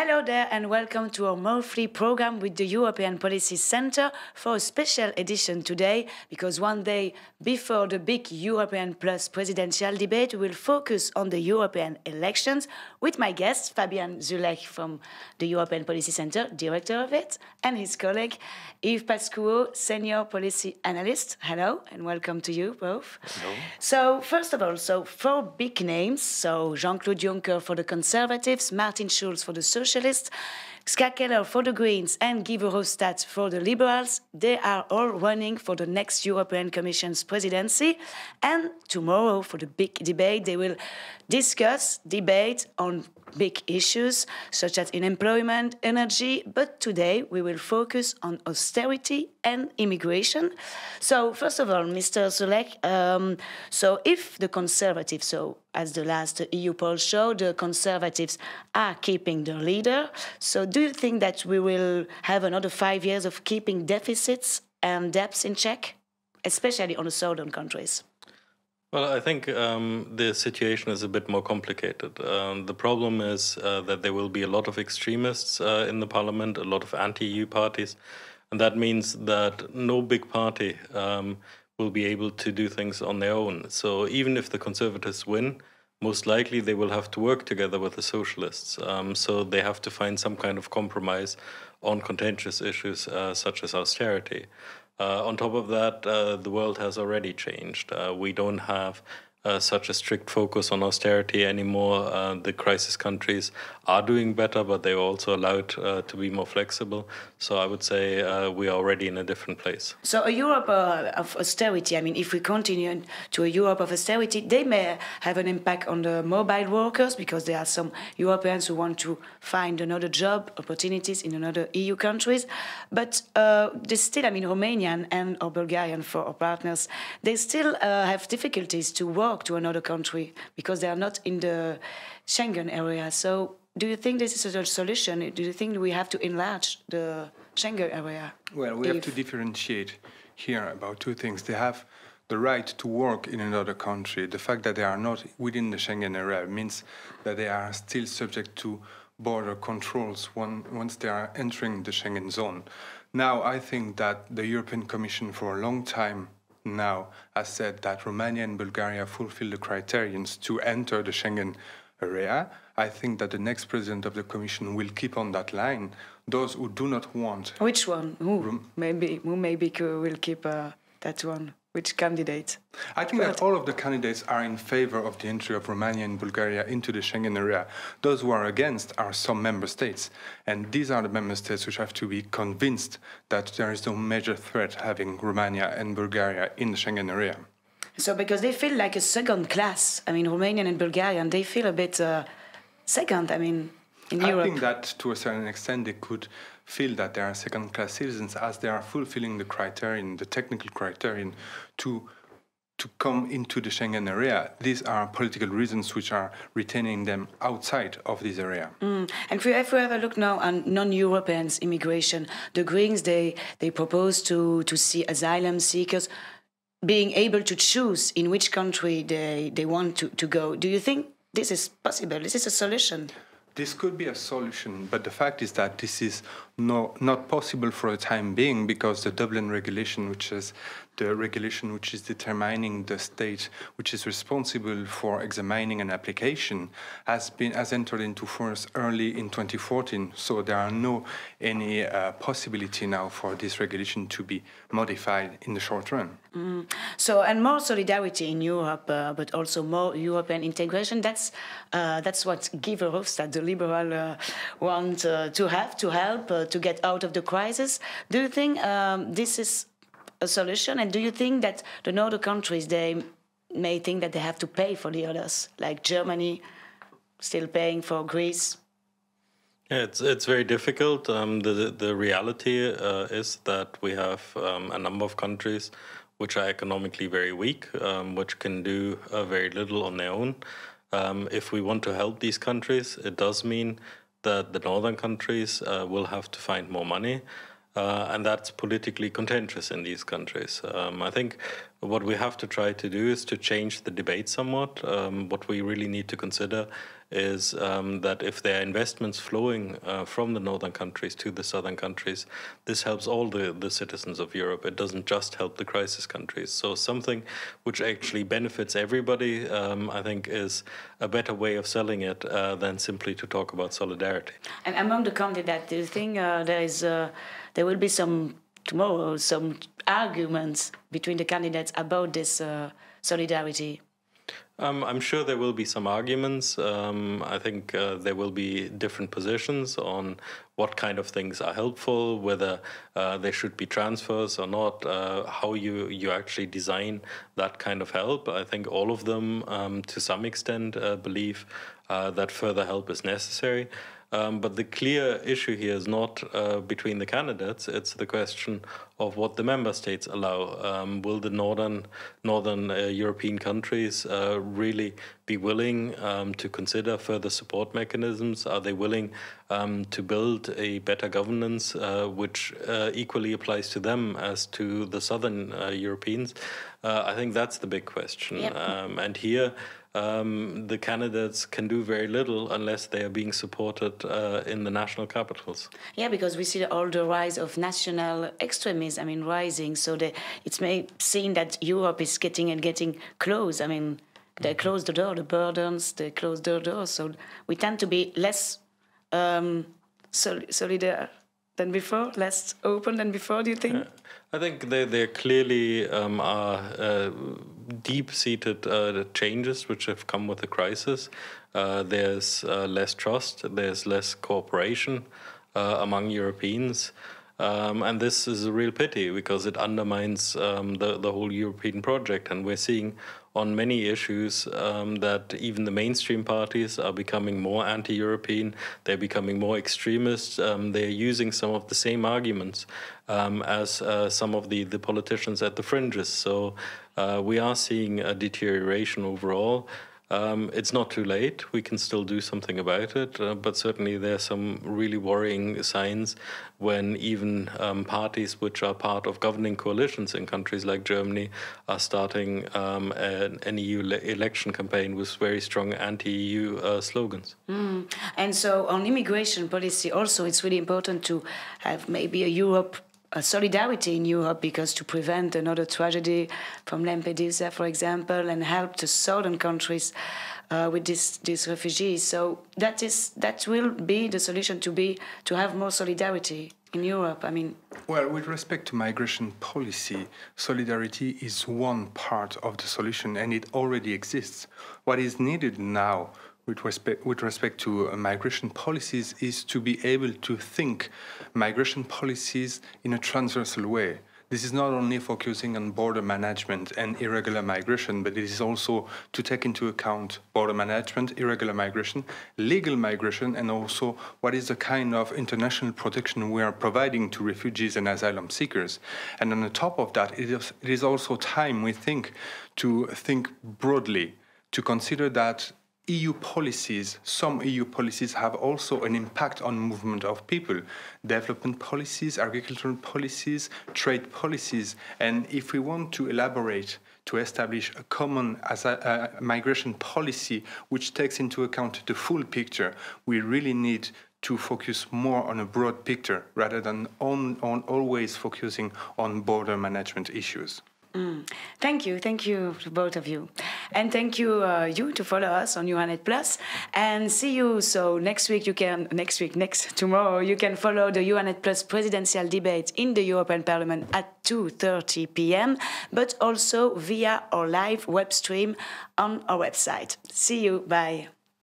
Hello there, and welcome to our monthly program with the European Policy Center for a special edition today. Because one day before the big Euranet Plus presidential debate, we will focus on the European elections with my guest, Fabian Zuleeg from the European Policy Center, director of it, and his colleague, Yves Pascouau, senior policy analyst. Hello, and welcome to you both. Hello. So, first of all, so four big names. So, Jean Claude Juncker for the Conservatives, Martin Schulz for the Socialists Socialists, Ska Keller for the Greens, and Guy Verhofstadt for the Liberals. They are all running for the next European Commission's presidency. And tomorrow, for the big debate, they will discuss, debate on big issues such as unemployment, energy, but today we will focus on austerity and immigration. So, first of all, Mr. Zuleeg, um, so if the Conservatives, so as the last EU poll showed, the Conservatives are keeping the leader, so do you think that we will have another five years of keeping deficits and debts in check, especially on the southern countries? Well, I think um, the situation is a bit more complicated. Um, the problem is uh, that there will be a lot of extremists uh, in the parliament, a lot of anti EU parties, and that means that no big party um, will be able to do things on their own. So even if the conservatives win, most likely they will have to work together with the socialists. Um, so they have to find some kind of compromise on contentious issues uh, such as austerity. Uh, on top of that, uh, the world has already changed. Uh, we don't have uh, such a strict focus on austerity anymore. Uh, the crisis countries are doing better, but they're also allowed uh, to be more flexible. So I would say uh, we are already in a different place. So a Europe uh, of austerity, I mean, if we continue to a Europe of austerity, they may have an impact on the mobile workers because there are some Europeans who want to find another job opportunities in another EU countries. But uh, they still, I mean, Romanian and or Bulgarian for our partners, they still have difficulties to work to another country because they are not in the Schengen area. So, do you think this is a solution? Do you think we have to enlarge the Schengen area? Well, we if have to differentiate here about two things. They have the right to work in another country. The fact that they are not within the Schengen area means that they are still subject to border controls once they are entering the Schengen zone. Now, I think that the European Commission for a long time now has said that Romania and Bulgaria fulfill the criterions to enter the Schengen area. I think that the next president of the Commission will keep on that line. Those who do not want. Which one? Who? maybe who maybe will keep uh, that one? Which candidate? I think that all of the candidates are in favor of the entry of Romania and Bulgaria into the Schengen area. Those who are against are some member states. And these are the member states which have to be convinced that there is no major threat having Romania and Bulgaria in the Schengen area. So, because they feel like a second class, I mean, Romanian and Bulgarian, they feel a bit uh, second, I mean, in I Europe. think that to a certain extent they could feel that they are second class citizens as they are fulfilling the criterion, the technical criterion to to come into the Schengen area. These are political reasons which are retaining them outside of this area. Mm. And if we, have a look now on non-Europeans immigration, the Greens they they propose to to see asylum seekers being able to choose in which country they, they want to, to go. Do you think this is possible? This is this a solution? This could be a solution, but the fact is that this is no, not possible for a time being because the Dublin regulation, which is the regulation which is determining the state which is responsible for examining an application, has been has entered into force early in 2014. So there are no any uh, possibility now for this regulation to be modified in the short run. Mm. So and more solidarity in Europe, uh, but also more European integration. That's uh, that's what Guy Verhofstadt, the liberal, uh, want uh, to have to help uh, to get out of the crisis. Do you think um, this is a solution? And do you think that the northern countries they may think that they have to pay for the others, like Germany, still paying for Greece? Yeah, it's it's very difficult. Um, the the reality uh, is that we have um, a number of countries which are economically very weak, um, which can do uh, very little on their own. Um, if we want to help these countries, it does mean that the northern countries uh, will have to find more money. Uh, and that's politically contentious in these countries. Um, I think what we have to try to do is to change the debate somewhat. Um, what we really need to consider is um, that if there are investments flowing uh, from the northern countries to the southern countries, this helps all the, the citizens of Europe. It doesn't just help the crisis countries. So something which actually benefits everybody, um, I think, is a better way of selling it uh, than simply to talk about solidarity. And among the candidates, do you think uh, there is uh, there will be some tomorrow some arguments between the candidates about this uh, solidarity? Um, I'm sure there will be some arguments. Um, I think uh, there will be different positions on what kind of things are helpful, whether uh, there should be transfers or not, uh, how you, you actually design that kind of help. I think all of them, um, to some extent, uh, believe uh, that further help is necessary. Um, but the clear issue here is not uh, between the candidates; it's the question of what the member states allow. Um, will the northern northern uh, European countries uh, really be willing um, to consider further support mechanisms? Are they willing um, to build a better governance, uh, which uh, equally applies to them as to the southern uh, Europeans? I think that's the big question. Yep. Um, and here um, the candidates can do very little unless they are being supported uh, in the national capitals. Yeah, because we see all the rise of national extremism. I mean, rising. So the, it's may seen that Europe is getting and getting close. I mean, they mm-hmm. close the door, the burdens, they close the door. So we tend to be less um, sol- solidar than before, less open than before. Do you think? Yeah. I think there there clearly um, are uh, deep-seated uh, changes which have come with the crisis. Uh, there's uh, less trust. There's less cooperation uh, among Europeans. Um, and this is a real pity because it undermines um, the, the whole European project. And we're seeing on many issues um, that even the mainstream parties are becoming more anti European, they're becoming more extremist, um, they're using some of the same arguments um, as uh, some of the, the politicians at the fringes. So uh, we are seeing a deterioration overall. Um, it's not too late. We can still do something about it, uh, but certainly there are some really worrying signs when even um, parties which are part of governing coalitions in countries like Germany are starting um, an, an, EU le- election campaign with very strong anti-EU uh, slogans. Mm. And so on immigration policy, also it's really important to have maybe a Europe a solidarity in Europe because to prevent another tragedy from Lampedusa, for example, and help the southern countries uh, with this, these refugees. So that is that will be the solution to be to have more solidarity in Europe. I mean, well, with respect to migration policy, solidarity is one part of the solution, and it already exists. What is needed now with respect, with respect to uh, migration policies is to be able to think migration policies in a transversal way. This is not only focusing on border management and irregular migration, but it is also to take into account border management, irregular migration, legal migration, and also what is the kind of international protection we are providing to refugees and asylum seekers. And on the top of that, it is, it is also time, we think, to think broadly, to consider that EU policies, some EU policies have also an impact on movement of people. Development policies, agricultural policies, trade policies. And if we want to elaborate to establish a common as a, a migration policy which takes into account the full picture, we really need to focus more on a broad picture rather than on, on always focusing on border management issues. Mm. Thank you, thank you to both of you, and thank you uh, you to follow us on Euranet Plus, and see you. So next week you can next week next tomorrow you can follow the Euranet Plus presidential debate in the European Parliament at 2:30 p.m., but also via our live web stream on our website. See you. Bye.